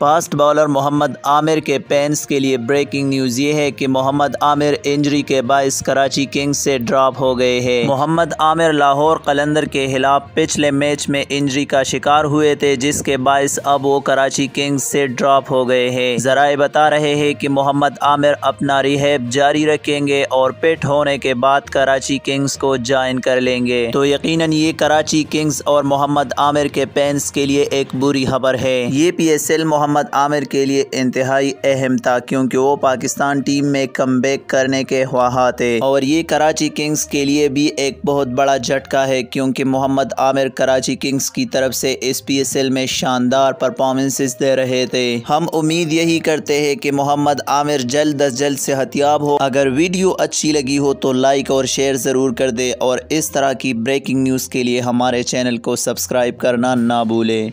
Fast bowler Mohammad Amir के pens के लिए ब्रेकिंग न्यूज़ ये है कि मोहम्मद आमिर इंजरी के बायस कराची किंग्स से ड्रॉप हो गए हैं। मोहम्मद आमिर लाहौर कलंदर के खिलाफ पिछले मैच में इंजरी का शिकार हुए थे, जिसके बायस अब वो कराची किंग्स से ड्रॉप हो गए हैं। जराए बता रहे हैं कि मोहम्मद आमिर अपना रिहेब जारी रखेंगे और पिट होने के बाद कराची किंग्स को ज्वाइन कर लेंगे। तो यकीनन ये कराची किंग्स और मोहम्मद आमिर के पेंस के लिए एक बुरी खबर है। ये P S L Mohammad Amir के लिए इंतहाई अहम था, क्योंकि वो पाकिस्तान टीम में कम करने के ख्वाह थे। और ये कराची किंग्स के लिए भी एक बहुत बड़ा झटका है, क्योंकि मोहम्मद आमिर कराची किंग्स की तरफ़ से इस पी एस एल में शानदार परफॉर्मेंसेस दे रहे थे। हम उम्मीद यही करते हैं कि मोहम्मद आमिर जल्द अज जल्द से हथियाब हो। अगर वीडियो अच्छी लगी हो तो लाइक और शेयर ज़रूर कर दे, और इस तरह की ब्रेकिंग न्यूज़ के लिए हमारे चैनल को सब्सक्राइब करना ना भूलें।